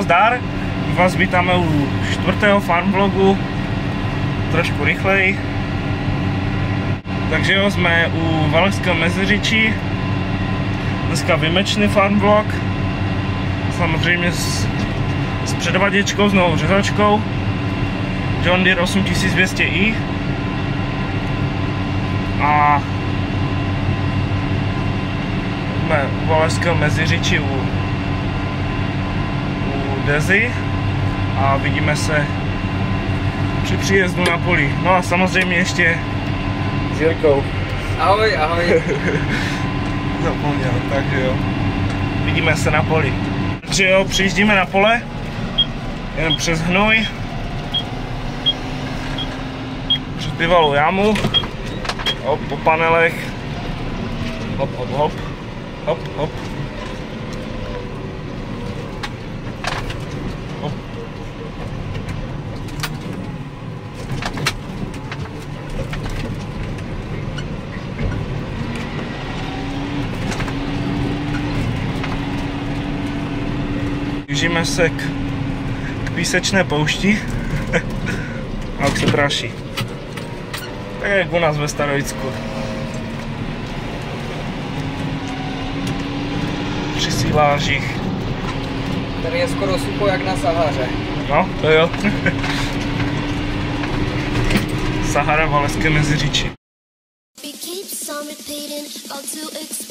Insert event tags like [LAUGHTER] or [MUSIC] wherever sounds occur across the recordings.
Jo, zdar. Vás vítáme u čtvrtého farm vlogu. Trošku rychleji. Takže jo, jsme u Valeského meziříčí. Dneska výjimečný farm vlog. Samozřejmě s, s předvaděčkou, s novou řezačkou. John Deere 8200i. A jsme u Valeského meziříčí u, u Dezy a vidíme se při příjezdu na poli. No a samozřejmě ještě s Jirkou. Ahoj, ahoj. [LAUGHS] Zapomněl, takže jo. Vidíme se na poli. Takže jo, přijíždíme na pole, jen přes hnoj, přes bývalou jámu, hop, po panelech, hop, hop, hop, hop. Hop. Blížíme se k, k písečné poušti [LAUGHS] a už se praší. Tak jak u nás ve Starovicku. Při sílážích. Tady je skoro sucho jak na Sahaře. No, to jo. [LAUGHS] Sahara Valeské meziříčí. It keeps on repeating, about to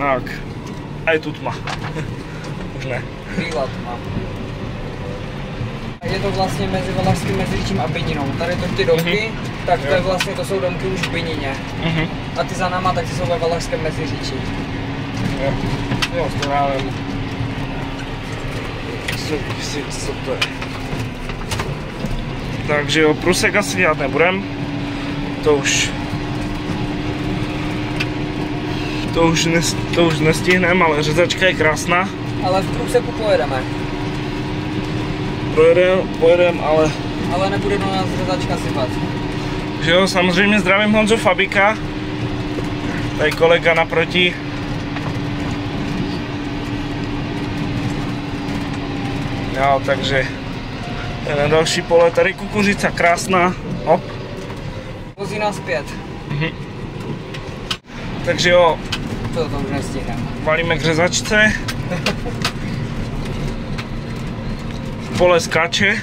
Tak. A je tu tma. [LAUGHS] Už ne. Bílá tma. Je to vlastně mezi Valašským meziříčím a Bininou. Tady to ty domky, tak to je vlastně, to jsou domky už v Binině. Mhm. A ty za náma, tak ty jsou ve Valašském meziříčí. Jo, jo s. 100 tisíc, co to je? Takže jo, prusek asi dělat nebudem. To už... To už, nes, to už nestihneme, ale řezačka je krásná. Ale v průseku pojedeme. Pojedem, pojedem, ale... Ale nebude do nás řezačka sypat. Že jo, samozřejmě zdravím Honzu Fabika. Tady kolega naproti. Jo, takže je na další pole, tady kukuřica krásná, hop. Vozí nás zpět. Takže jo, To, to už nestihneme. valíme k řezačce. Pole skáče.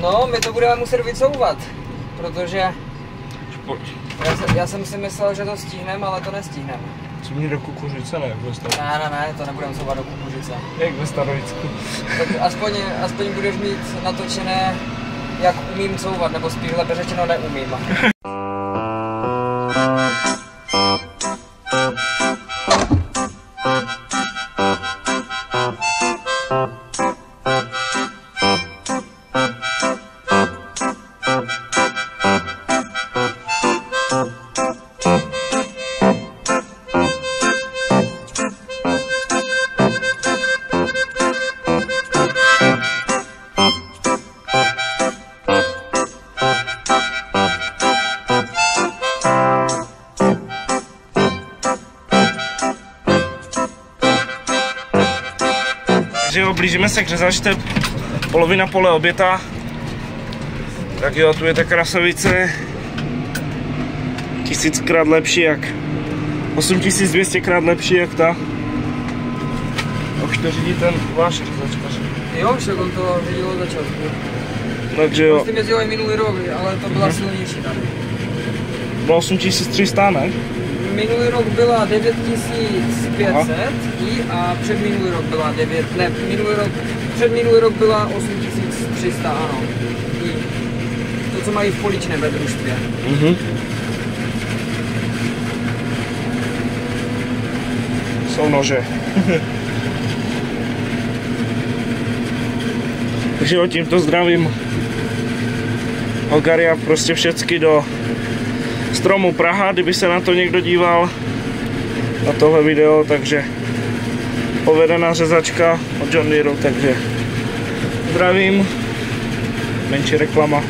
No, my to budeme muset vycouvat, protože Pojď. já, se, já jsem si myslel, že to stihneme, ale to nestihneme. Co mě do kukuřice, ne, ve Starovicku. Ne, ne, ne, to nebudeme couvat do kukuřice. Jak ve Starovicku. Tak aspoň, aspoň budeš mít natočené, jak umím couvat, nebo spíš lépe řečeno neumím. Blížíme se k řezačce, polovina pole oběta. Tak jo, tu je ta krasavice. Tisíckrát lepší jak... 8200 krát lepší jak ta. A už to řídí ten váš řezačkař. Jo, však on to viděl od začátku. Takže jo, tím jezdil i minulý rok, ale to byla silnější tady. bylo 8300, ne? Minulý rok byla 9500 i a před minulý rok byla 9, ne, minulý rok, před minulý rok byla 8300, ano. I to, co mají v poličném ve družstvě. Mhm. jsou nože. [LAUGHS] Takže jo, tímto zdravím Ogaria prostě všecky do stromu Praha, kdyby se na to někdo díval na tohle video, takže povedená řezačka od John Deere, takže zdravím, menší reklama,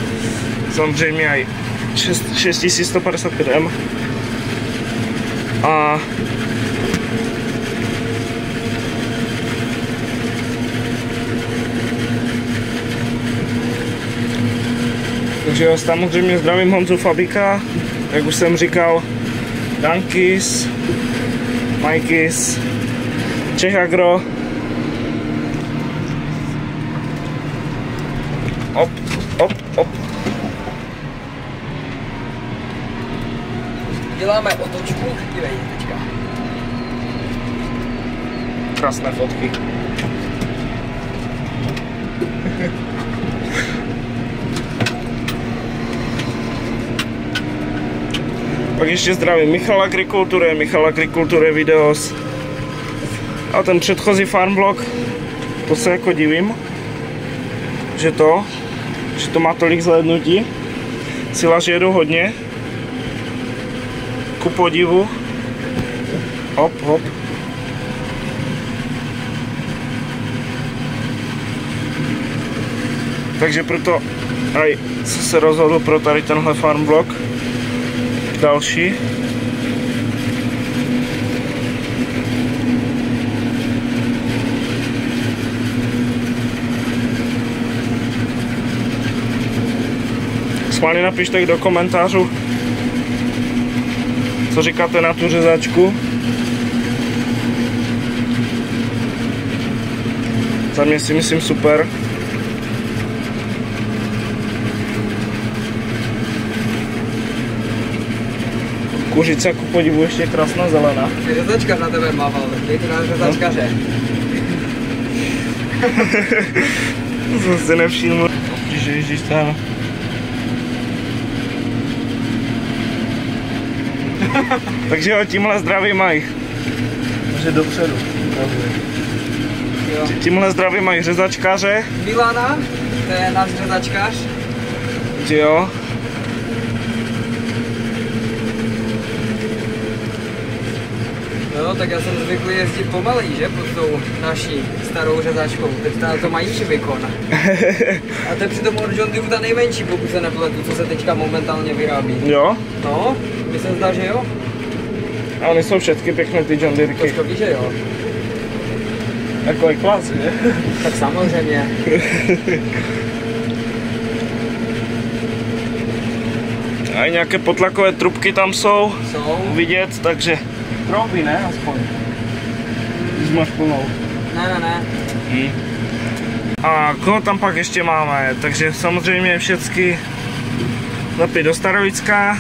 samozřejmě i 6155M a Takže jo, samozřejmě zdravím Honzu Fabika, jak už jsem říkal, Dankis, Majkis, Čech Agro. Op, op, op. Děláme otočku, dívej, teďka. Krásné fotky. [LAUGHS] Pak ještě zdravím Michal Agrikultury, Michal Agrikultury Videos. A ten předchozí farmblog, to se jako divím, že to, že to má tolik zhlédnutí. Silaři jedou hodně. Ku podivu. Hop, hop. Takže proto aj jsem se rozhodl pro tady tenhle farm blog. Další. Schválně napište do komentářů, co říkáte na tu řezačku. Za mě si myslím super. Kuřice ku podivu ještě krásná zelená. Ty řezačkař na tebe mával, dej to na řezačkaře. [LAUGHS] To jsem si nevšiml. Když ježíš tam. Takže jo, tímhle zdraví mají. Takže dopředu. Jo. Tímhle zdraví mají řezačkaře. Milana, to je náš řezačkař. že jo. No, tak já jsem zvyklý jezdit pomalej, že, pod tou naší starou řezačkou. Teď to mají výkon. A to je přitom od John Deere ta nejmenší, pokud se nepletu, co se teďka momentálně vyrábí. Jo. No, mi se zdá, že jo? A oni jsou všechny pěkné ty John. Počko ví, že jo? Jako je klas, [LAUGHS] že? Tak samozřejmě. A i nějaké potlakové trubky tam jsou Jsou. vidět, takže trouby, ne? Aspoň. Když máš plnou. Ne, ne, ne. A koho tam pak ještě máme? Takže samozřejmě všechny lepy do Starovická.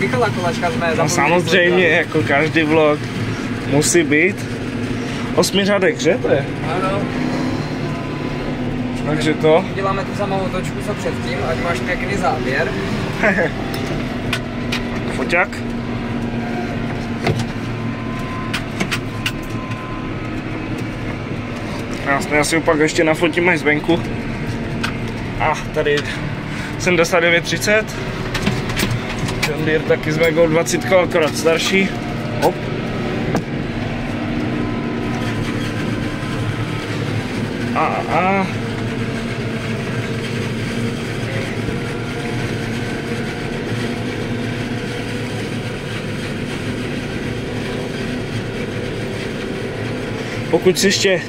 Michala Kolačka jsme No samozřejmě, jako každý vlog musí být. Osmi řadek, že to je? Ano. Takže to. Děláme tu samou otočku, co předtím, ať máš pěkný záběr. [LAUGHS] Foťák. Krásně, já si ho pak ještě nafotím až zvenku. A tady 7930. John Deere taky s Megou 20, akorát starší. Hop. A, a. Pokud jsi ještě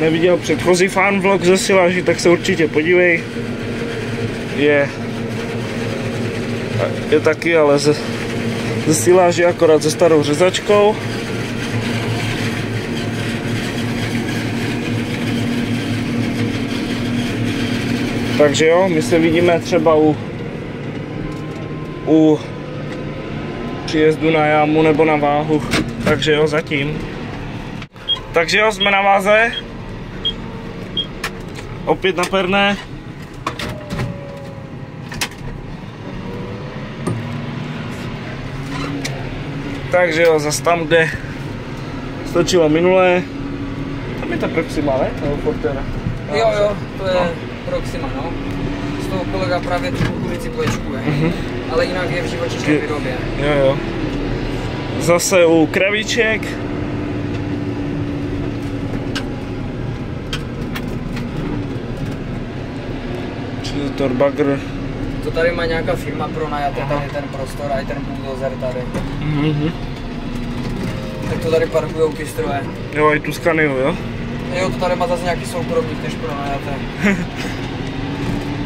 neviděl předchozí fan vlog ze siláži, tak se určitě podívej. Je, je taky, ale ze, ze siláži akorát se starou řezačkou. Takže jo, my se vidíme třeba u, u příjezdu na jámu nebo na váhu. Takže jo, zatím. Takže jo, jsme na váze. Opět na perné. Takže jo, zase tam, kde Stočilo minulé. Tam je ta Proxima, ne? Nebo Fortera. Jo, jo, to je Proxima, no. Z toho kolega právě tu kukuřici plečkuje. Ale jinak je v živočišné výrobě. Jo, jo. Zase u kraviček. Či Torbagger. To tady má nějaká firma pronajaté tady ten prostor a i ten bulldozer tady. Mhm. Tak to tady parkujou ty stroje. Jo, i tu Scaniu, jo? Jo, to tady má zase nějaký soukromník než pronajaté. [LAUGHS]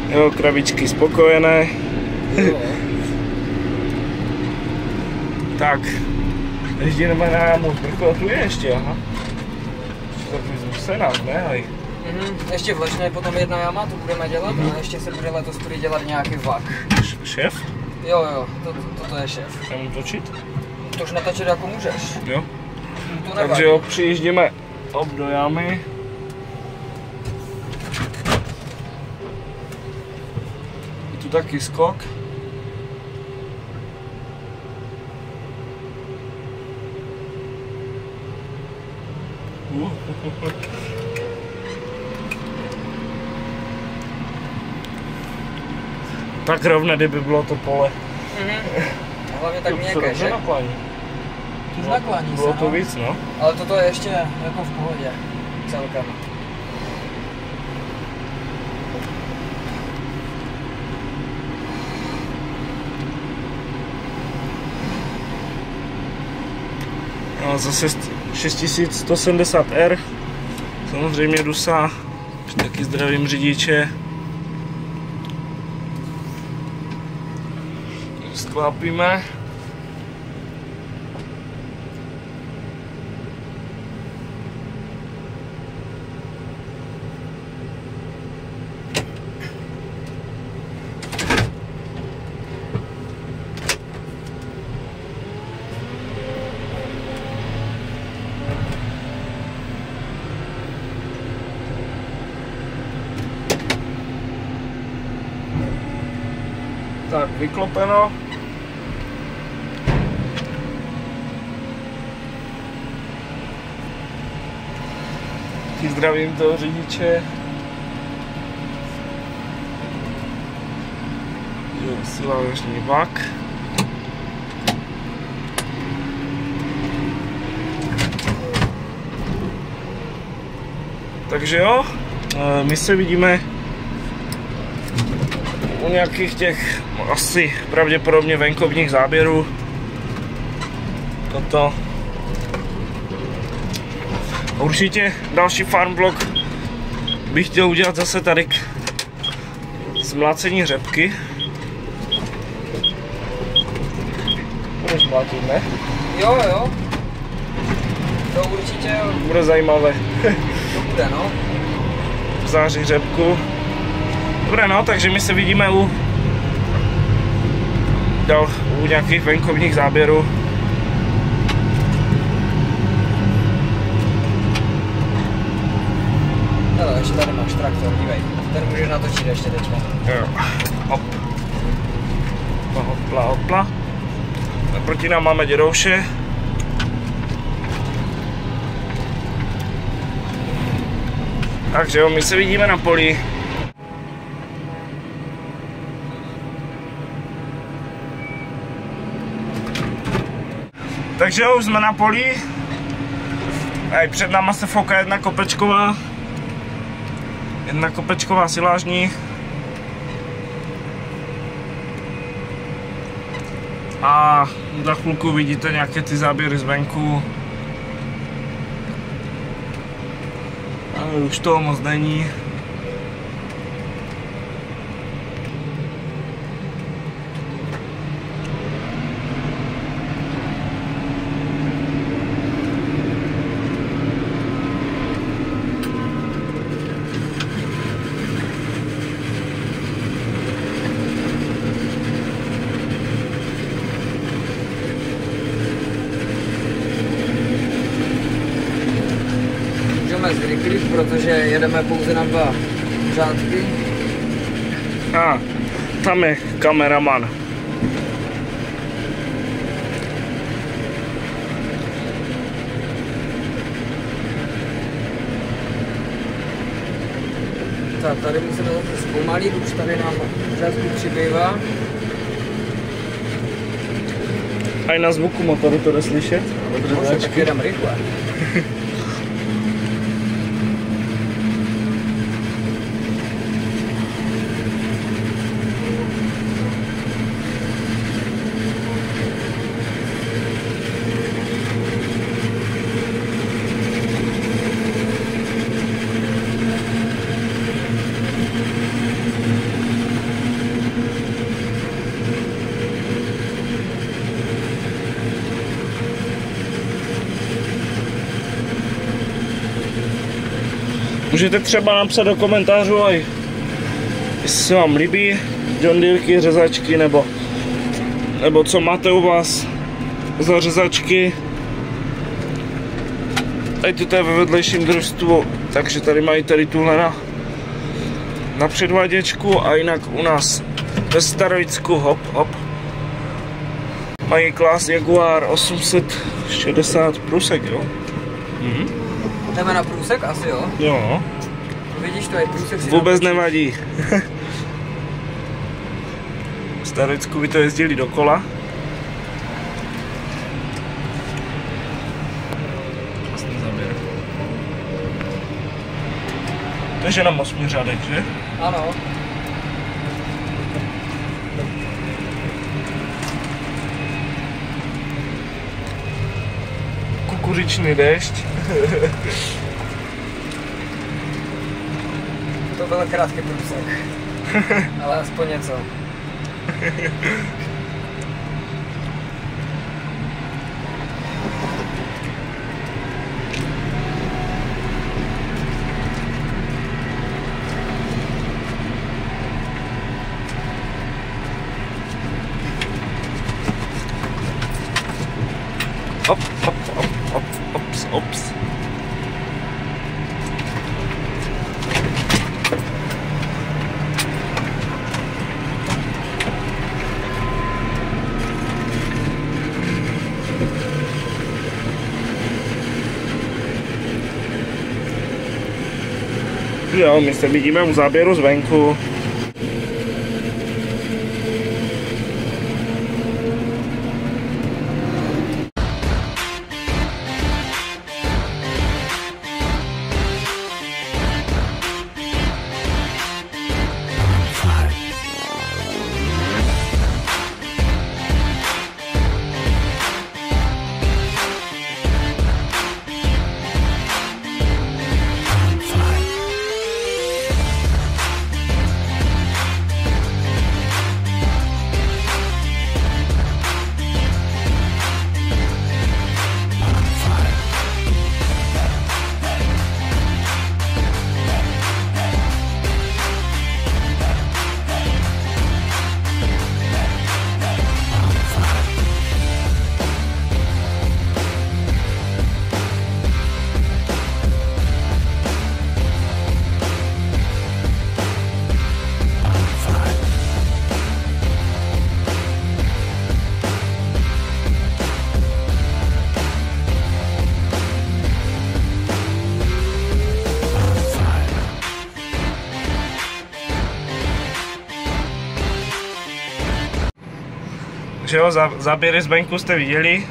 Jo, kravičky spokojené. Jo. [LAUGHS] Tak. Jamu sprchu a tu je ještě, aha. Ještě tak vyzvu senát, ne? Hej. Mhm. Ještě v potom jedna jama, to budeme dělat a ještě se bude letos prý dělat nějaký vlak. Š- Šéf? Jo, jo, to, to, toto je šéf. Mám točit? To už natačit jako můžeš. Jo. To nevadí. Takže jo, přijíždíme ob do jamy. Je tu taky skok. Uh. [LAUGHS] Tak rovné, kdyby bylo to pole. Mhm. A Hlavně tak To měkké, že? naklání. Naklání se, Bylo to no. víc, no. Ale toto je ještě jako v pohodě. Celkem. No, zase st- 6170R. Samozřejmě Dusa. Taky zdravím řidiče. Sklápíme. Tak, vyklopeno. Taky zdravím toho řidiče. Silářní vlak. Takže jo, eh, my se vidíme u nějakých těch asi pravděpodobně venkovních záběrů. Toto. Určitě další farm vlog bych chtěl udělat zase tady k zmlácení řepky. Budeš mlátit, ne? Jo, jo. To určitě jo, Bude zajímavé. to bude, no. v září řepku. Dobré no, takže my se vidíme u, dal, u nějakých venkovních záběrů. Hele, ještě tady máš traktor, dívej. Ten můžeš natočit ještě teďka. Jo. Hop. Hopla, hopla, hopla. Naproti nám máme dědouše. Takže jo, my se vidíme na poli. Takže jo, už jsme na poli. Ej, před náma se foká jedna kopečková. Jedna kopečková silážní. A za chvilku vidíte nějaké ty záběry zvenku. Ale už toho moc není. jedeme pouze na dva řádky. A, tam je kameraman. Tak, tady musíme to zpomalit, už tady nám řádku přibývá. A i na zvuku motoru to jde slyšet? Dobře, no, rychle. [LAUGHS] Můžete třeba napsat do komentářů, aj, jestli se vám líbí John Deerky řezačky, nebo, nebo co máte u vás za řezačky. Tady to je ve vedlejším družstvu, takže tady mají tady tuhle na, na předváděčku a jinak u nás ve Starovicku, hop, hop. Mají klas Jaguar 860 prusek, jo? Jdeme na průsek asi jo. Jo. Vidíš, to je průsek si Vůbec nevadí. V Starovicku by to jezdili dokola. Záběr. To je jenom osmi řádek, že? Ano. Kukuřičný déšť. [LAUGHS] To byl krátký průsek. [LAUGHS] Ale aspoň něco. Hop, hop, hop, ops, ops. Jo, my se vidíme u záběru zvenku. Že jo, zá- záběry z venku jste viděli.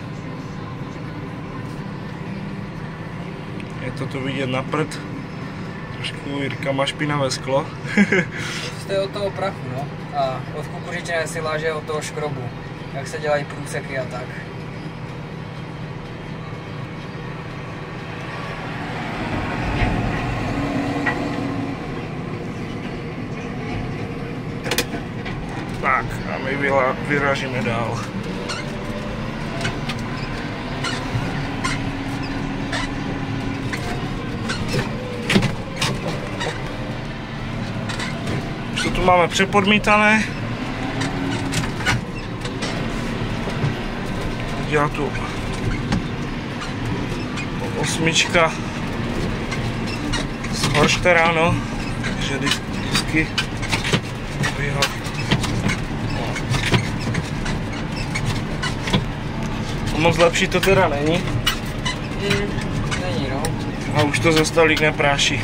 Je to tu vidět na prd. Trošku Jirka má špinavé sklo. [LAUGHS] To je od toho prachu, no. A od kukuřičné siláže od toho škrobu. Jak se dělají průseky a tak. Tak, a my vyražíme dál. To tu máme přepodmítané. Dělá tu osmička z Horšteráno, takže vždycky Moc lepší to teda není. Hmm, není no. A už to za stolík nepráší.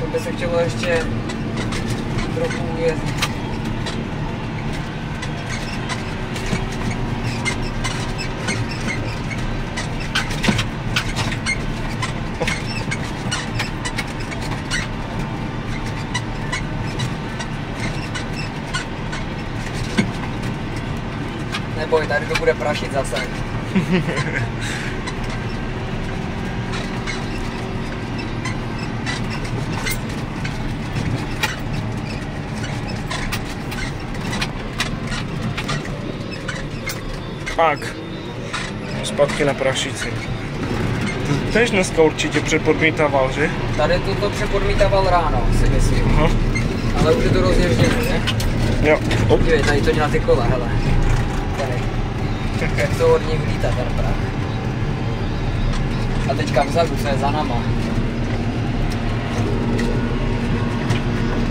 To by se chtělo ještě trochu jezdit. Neboj, tady to bude prašit zase. Tak. Zpátky na prašici. Ty tež dneska určitě přepodmítaval, že? Tady to, to přepodmítával ráno, si myslím. Aha. Ale už je to rozježděné, ne? Jo. O, Dívej, tady to na ty kola, hele. Jak to od nich lítá ten prach. A teďka vzadu, co je za náma.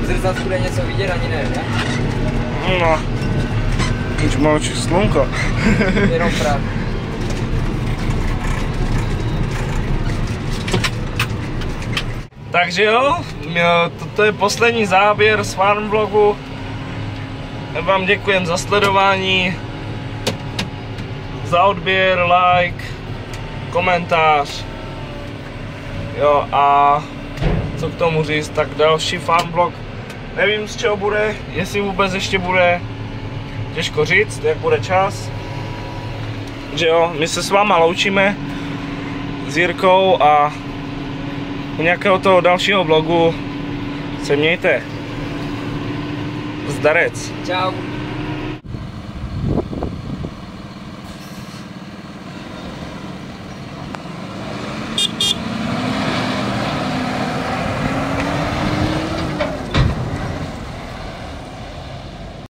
V zrcadlu bude něco vidět, ani ne, ne? no. Už má oči slunko. [LAUGHS] Jenom prach. Takže jo, toto je poslední záběr z farm vlogu. Vám děkujem za sledování, za odběr, like, komentář. Jo a co k tomu říct, tak další farm vlog. Nevím z čeho bude, jestli vůbec ještě bude, těžko říct, jak bude čas. Že jo, my se s váma loučíme s Jirkou a u nějakého toho dalšího vlogu se mějte. Zdarec. Čau.